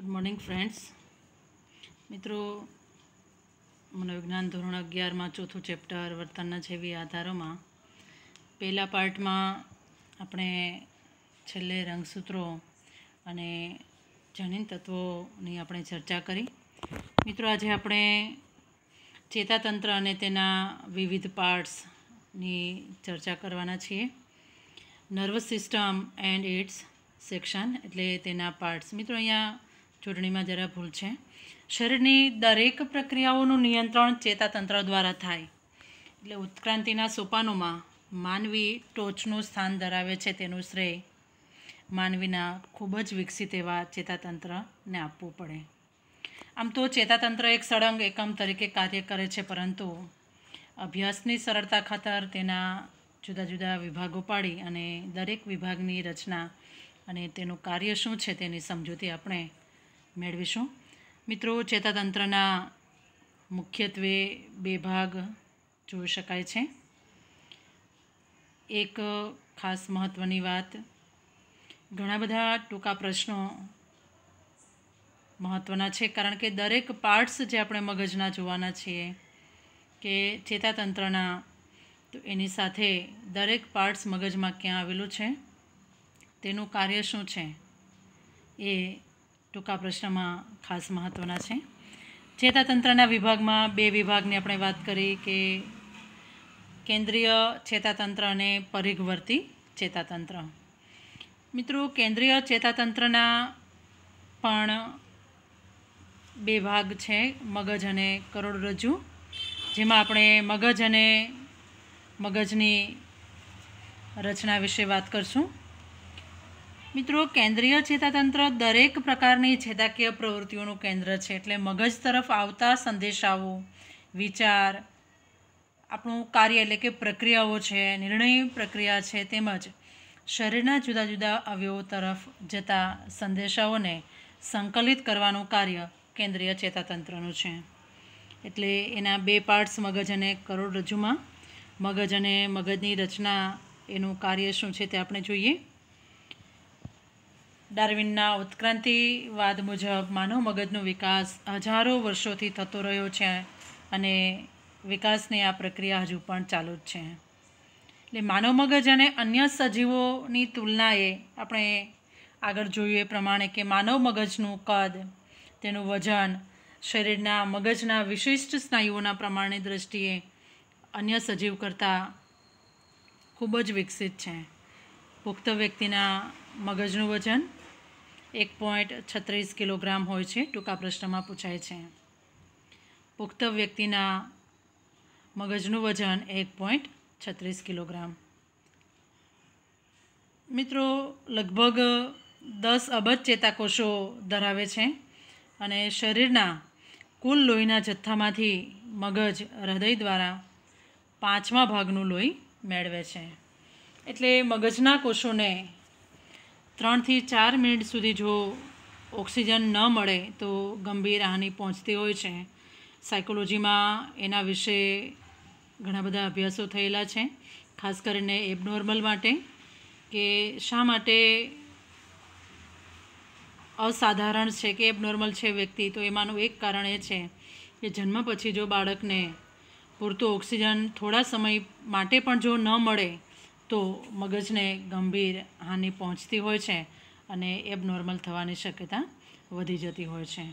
Good morning friends મિત્રો મનોવિજ્ઞાન ધોરણ અગિયારમાં ચોથું ચેપ્ટર વર્તનના જેવી આધારોમાં પહેલા પાર્ટમાં આપણે છેલ્લે રંગસૂત્રો અને જનીન તત્વોની આપણે ચર્ચા કરી. મિત્રો, આજે આપણે ચેતાતંત્ર અને તેના વિવિધ પાર્ટ્સની ચર્ચા કરવાના છીએ. Nervous system and its section એટલે તેના પાર્ટ્સ. મિત્રો, અહીંયા ચૂંટણીમાં જરા ભૂલ છે. શરીરની દરેક પ્રક્રિયાઓનું નિયંત્રણ ચેતાતંત્ર દ્વારા થાય. એટલે ઉત્ક્રાંતિના સોપાનોમાં માનવી ટોચનું સ્થાન ધરાવે છે તેનું શ્રેય. માનવીના ખૂબ જ વિકસિત એવા ચેતાતંત્રને આપવું પડે. આમ તો ચેતાતંત્ર એક સળંગ એકમ તરીકે કાર્ય કરે છે, પરંતુ અભ્યાસની સરળતા ખાતર તેના જુદા જુદા વિભાગો પાડી અને દરેક વિભાગની રચના અને તેનું કાર્ય શું છે તેની સમજૂતી આપણે મેળવીશું. મિત્રો, ચેતાતંત્રના મુખ્યત્વે બે ભાગ જોઈ શકાય છે. એક ખાસ મહત્ત્વની વાત, ઘણા બધા ટૂંકા પ્રશ્નો મહત્ત્વના છે, કારણ કે દરેક પાર્ટ્સ જે આપણે મગજના જોવાના છીએ કે ચેતાતંત્રના, તો એની સાથે દરેક પાર્ટ્સ મગજમાં ક્યાં આવેલું છે, તેનું કાર્ય શું છે, એ ટૂંકા પ્રશ્નમાં ખાસ મહત્ત્વના છે. ચેતાતંત્રના વિભાગમાં બે વિભાગની આપણે વાત કરી કે કેન્દ્રીય ચેતાતંત્ર અને પરિઘવર્તી ચેતાતંત્ર. મિત્રો, કેન્દ્રીય ચેતાતંત્રના પણ બે ભાગ છે, મગજ અને કરોડરજ્જુ. જેમાં આપણે મગજ અને મગજની રચના વિશે વાત કરશું. મિત્રો, કેન્દ્રીય ચેતાતંત્ર દરેક પ્રકારની ચેતાકીય પ્રવૃત્તિઓનું કેન્દ્ર છે. એટલે મગજ તરફ આવતા સંદેશાઓ, વિચાર, આપણું કાર્ય એટલે કે પ્રક્રિયાઓ છે, નિર્ણય પ્રક્રિયા છે, તેમજ શરીરના જુદા જુદા અવયવો તરફ જતા સંદેશાઓને સંકલિત કરવાનું કાર્ય કેન્દ્રીય ચેતાતંત્રનું છે. એટલે એના બે પાર્ટ્સ મગજ અને કરોડરજ્જુમાં. મગજ અને મગજની રચના એનું કાર્ય શું છે તે આપણે જોઈએ. ડાર્વિનના ઉત્ક્રાંતિવાદ મુજબ માનવ મગજનો વિકાસ હજારો વર્ષોથી થતો રહ્યો છે અને વિકાસની આ પ્રક્રિયા હજુ પણ ચાલુ જ છે. એટલે માનવ મગજ અને અન્ય સજીવોની તુલનાએ આપણે આગળ જોયું એ પ્રમાણે કે માનવ મગજનું કદ, તેનું વજન, શરીરના મગજના વિશિષ્ટ સ્નાયુઓના પ્રમાણની દૃષ્ટિએ અન્ય સજીવ કરતાં ખૂબ જ વિકસિત છે. પુખ્ત વ્યક્તિના મગજનું વજન એક પોઈન્ટ છત્રીસ કિલોગ્રામ હોય છે, ટૂંકા પ્રશ્નમાં પૂછાય છે. પુખ્ત વ્યક્તિના મગજનું વજન એક પોઈન્ટ છત્રીસ કિલોગ્રામ. મિત્રો, લગભગ દસ અબજ ચેતાકોષો ધરાવે છે અને શરીરના કુલ લોહીના જથ્થામાંથી મગજ હૃદય દ્વારા પાંચમા ભાગનું લોહી મેળવે છે. એટલે મગજના કોષોને ત્રણથી ચાર મિનિટ સુધી જો ઓક્સિજન ન મળે તો ગંભીર હાનિ પહોંચતી હોય છે. સાયકોલોજીમાં એના વિશે ઘણા બધા અભ્યાસો થયેલા છે, ખાસ કરીને એબનોર્મલ માટે, કે શા માટે અસાધારણ છે કે એબનોર્મલ છે વ્યક્તિ. તો એમાંનું એક કારણ એ છે કે જન્મ પછી જો બાળકને પૂરતું ઓક્સિજન થોડા સમય માટે પણ જો ન મળે તો મગજને ગંભીર હાનિ પહોંચતી હોય છે અને એબનોર્મલ થવાની શક્યતા વધી જતી હોય છે.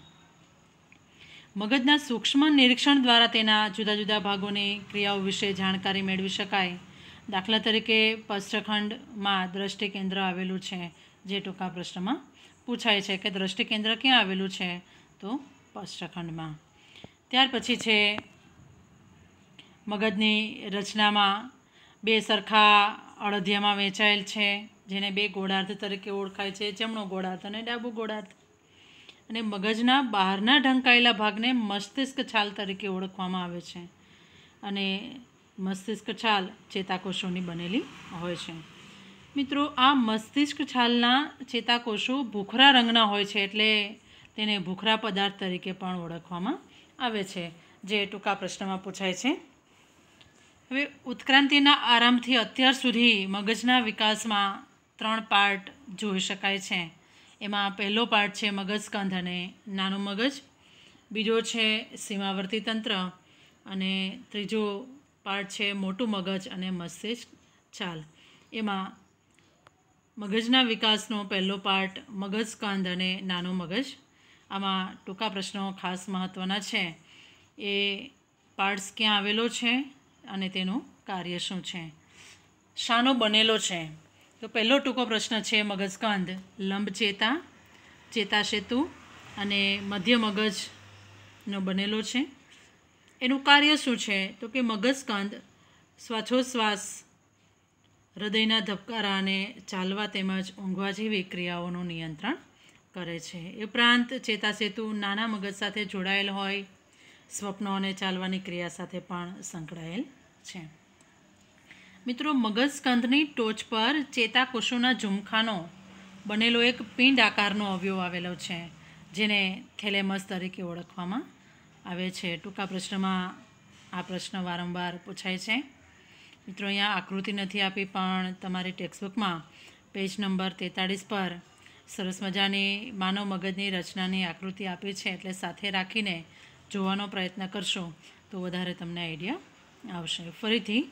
મગજના સૂક્ષ્મ નિરીક્ષણ દ્વારા તેના જુદા જુદા ભાગોની ક્રિયાઓ વિશે જાણકારી મેળવી શકાય. દાખલા તરીકે પશ્ચખંડમાં દ્રષ્ટિ કેન્દ્ર આવેલું છે જે ટૂંકા પ્રશ્નમાં પૂછાય છે કે દ્રષ્ટિ કેન્દ્ર ક્યાં આવેલું છે તો પશ્ચખંડમાં ત્યાર પછી છે મગજની રચનામાં બે સરખા અડધિયામાં વહેંચાયેલ છે, જેને બે ગોળાર્ધ તરીકે ઓળખાય છે જમણો ગોળાર્ધ અને ડાબો ગોળાર્ધ. અને મગજના બહારના ઢંકાયેલા ભાગને મસ્તિષ્ક છાલ તરીકે ઓળખવામાં આવે છે. અને મસ્તિષ્ક છાલ ચેતાકોષોની બનેલી હોય છે. મિત્રો, આ મસ્તિષ્ક છાલના ચેતાકોષો ભૂખરા રંગના હોય છે, એટલે તેને ભૂખરા પદાર્થ તરીકે પણ ઓળખવામાં આવે છે. જે ટૂંકા પ્રશ્નમાં પૂછાય છે હવે ઉત્ક્રાંતિના આરંભથી અત્યાર સુધી મગજના વિકાસમાં ત્રણ પાર્ટ જોઈ શકાય છે. એમાં પહેલો પાર્ટ છે મગજસ્કંધ અને નાનું મગજ. બીજો છે સીમાવર્તી તંત્ર અને ત્રીજો પાર્ટ છે મોટું મગજ અને મસ્તિષ્ક ચાલ. એમાં મગજના વિકાસનો પહેલો પાર્ટ મગજસ્કંધ અને નાનું મગજ. આમાં ટૂંકા પ્રશ્નો ખાસ મહત્ત્વના છે. એ પાર્ટ્સ ક્યાં આવેલો છે? અને તેનું કાર્ય શું છે? શાનો બનેલો છે. તો પહેલો ટૂંકો પ્રશ્ન છે મગજકંદ લંબચેતા ચેતાસેતુ અને મધ્ય મગજનો બનેલો છે. એનું કાર્ય શું છે? તો કે મગજકંદ શ્વાસોશ્વાસ હૃદયના ધબકારાને ચાલવા તેમજ ઊંઘવા જેવી ક્રિયાઓનું નિયંત્રણ કરે છે. એ ઉપરાંત ચેતાસેતુ નાના મગજ સાથે જોડાયેલ હોય સ્વપ્નો અને ચાલવાની ક્રિયા સાથે પણ સંકળાયેલ છે. મિત્રો, મગજસ્કંધની ટોચ પર ચેતાકોષોના ઝુમખાનો બનેલો એક પિંડ આકારનો અવયવ આવેલો છે, જેને થેલેમસ તરીકે ઓળખવામાં આવે છે. ટૂંકા પ્રશ્નમાં આ પ્રશ્ન વારંવાર પૂછાય છે. મિત્રો, અહીંયા આકૃતિ નથી આપી, પણ તમારી ટેક્સ્ટબુકમાં પેજ નંબર તેતાળીસ પર સરસ મજાની માનવ મગજની રચનાની આકૃતિ આપી છે. એટલે સાથે રાખીને જોવાનો પ્રયત્ન કરશો તો વધારે તમને આઈડિયા આવશે. ફરીથી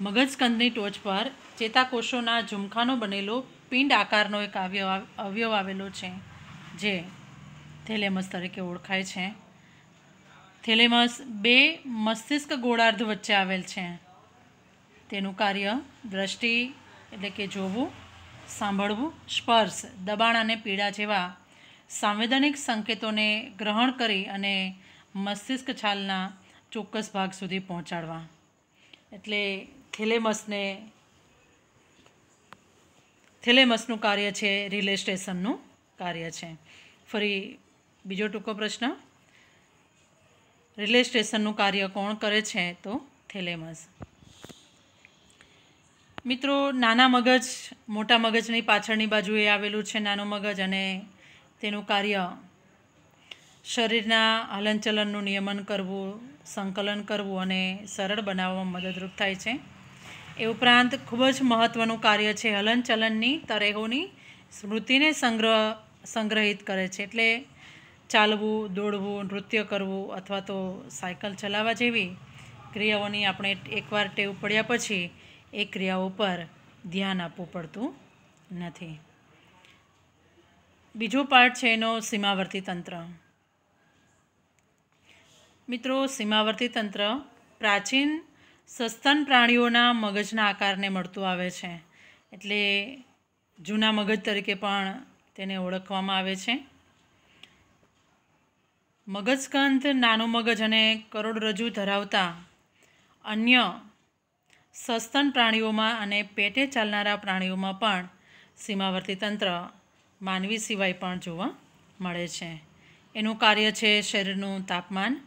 મગજકંદની ટોચ પર ચેતાકોષોના ઝુમખાનો બનેલો પિંડ આકારનો એક અવયવ અવયવ આવેલો છે, જે થેલેમસ તરીકે ઓળખાય છે. થેલેમસ બે મસ્તિષ્ક ગોળાર્ધ વચ્ચે આવેલ છે. તેનું કાર્ય દ્રષ્ટિ એટલે કે જોવું, સાંભળવું, સ્પર્શ, દબાણ અને પીડા જેવા સાંવેદનિક સંકેતોને ગ્રહણ કરી અને મસ્તિષ્ક છાલના ચોક્કસ ભાગ સુધી પહોંચાડવા. એટલે થેલેમસને, થેલેમસનું કાર્ય છે રિલે સ્ટેશનનું કાર્ય છે. ફરી બીજો ટૂંકો પ્રશ્ન. રિલે સ્ટેશનનું કાર્ય કોણ કરે છે? તો થેલેમસ. મિત્રો, નાના મગજ, મોટા મગજની પાછળની બાજુએ આવેલું છે નાનું મગજ અને તેનું કાર્ય શરીરના હલનચલનનું નિયમન કરવું, સંકલન કરવું અને સરળ બનાવવામાં મદદરૂપ થાય છે. એ ઉપરાંત ખૂબ જ મહત્ત્વનું કાર્ય છે હલનચલનની તરેહોની સ્મૃતિને સંગ્રહ, સંગ્રહિત કરે છે. એટલે ચાલવું, દોડવું, નૃત્ય કરવું અથવા તો સાયકલ ચલાવવા જેવી ક્રિયાઓની આપણે એકવાર ટેવ પડ્યા પછી એ ક્રિયાઓ પર ધ્યાન આપવું પડતું નથી. બીજો પાર્ટ છે એનો સીમાવર્તી તંત્ર. મિત્રો, સીમાવર્તી તંત્ર પ્રાચીન સસ્તન પ્રાણીઓના મગજના આકારને મળતું આવે છે. એટલે જૂના મગજ તરીકે પણ તેને ઓળખવામાં આવે છે. મગજકંથ નાનું મગજ અને કરોડરજ્જુ ધરાવતા અન્ય સસ્તન પ્રાણીઓમાં અને પેટે ચાલનારા પ્રાણીઓમાં પણ સીમાવર્તી તંત્ર માનવી સિવાય પણ જોવા મળે છે. એનું કાર્ય છે શરીરનું તાપમાન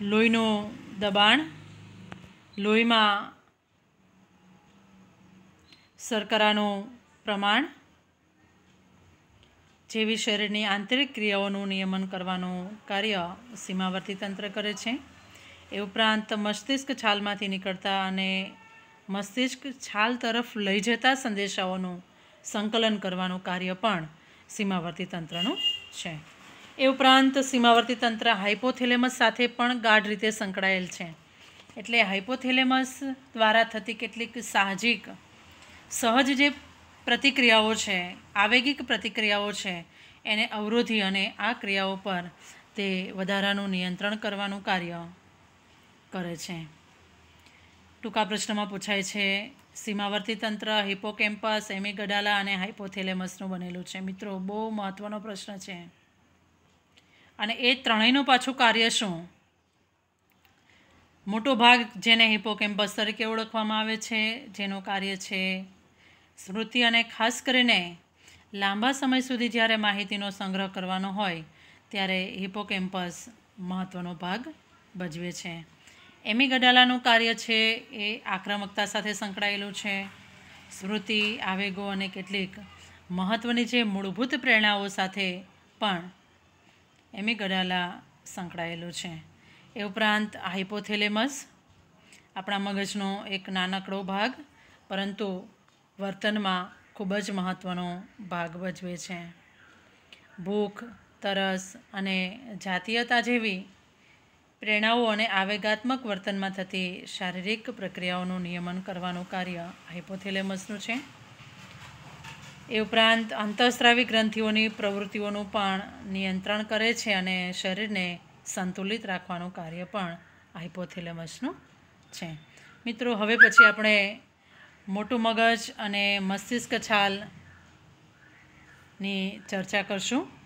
લોહીનું દબાણ લોહીમાં શર્કરાનું પ્રમાણ જેવી શરીરની આંતરિક ક્રિયાઓનું નિયમન કરવાનું કાર્ય સીમાવર્તી તંત્ર કરે છે. એ ઉપરાંત મસ્તિષ્ક છાલમાંથી નીકળતા અને મસ્તિષ્ક છાલ તરફ લઈ જતા સંદેશાઓનું સંકલન કરવાનું કાર્ય પણ સીમાવર્તી તંત્રનું છે. એ ઉપરાંત સીમાવર્તી તંત્ર હાઇપોથેલેમસ સાથે પણ ગાઢ રીતે સંકળાયેલ છે. એટલે હાઇપોથેલેમસ દ્વારા થતી કેટલીક સાહજિક, સહજ જે પ્રતિક્રિયાઓ છે, આવેગિક પ્રતિક્રિયાઓ છે, એને અવરોધી અને આ ક્રિયાઓ પર તે વધારાનું નિયંત્રણ કરવાનું કાર્ય કરે છે. ટૂંકા પ્રશ્નમાં પૂછાય છે, સીમાવર્તી તંત્ર હિપોકેમ્પસ એમિગડાલા અને હાઇપોથેલેમસનું બનેલું છે. મિત્રો, બહુ મહત્ત્વનો પ્રશ્ન છે. અને એ ત્રણેયનું પાછું કાર્ય શું? મોટો ભાગ જેને હિપોકેમ્પસ તરીકે ઓળખવામાં આવે છે, જેનું કાર્ય છે સ્મૃતિ અને ખાસ કરીને લાંબા સમય સુધી જ્યારે માહિતીનો સંગ્રહ કરવાનો હોય, ત્યારે હિપોકેમ્પસ મહત્ત્વનો ભાગ ભજવે છે. એમી ગડાલાનું કાર્ય છે એ આક્રમકતા સાથે સંકળાયેલું છે. સ્મૃતિ, આવેગો અને કેટલીક મહત્ત્વની જે મૂળભૂત પ્રેરણાઓ સાથે પણ એમિગડાલા સંકળાયેલું છે. એ ઉપરાંત હાઇપોથેલેમસ આપણા મગજનો એક નાનકડો ભાગ, પરંતુ વર્તનમાં ખૂબ જ મહત્ત્વનો ભાગ ભજવે છે. ભૂખ, તરસ અને જાતીયતા જેવી પ્રેરણાઓ અને આવેગાત્મક વર્તનમાં થતી શારીરિક પ્રક્રિયાઓનું નિયમન કરવાનું કાર્ય હાઇપોથેલેમસનું છે. એ ઉપરાંત અંતઃસ્રાવી ગ્રંથિઓની પ્રવૃત્તિઓનું પણ નિયંત્રણ કરે છે અને શરીરને સંતુલિત રાખવાનું કાર્ય પણ હાઇપોથેલેમસનું છે. મિત્રો, હવે પછી આપણે મોટું મગજ અને મસ્તિષ્ક છાલની ચર્ચા કરશું.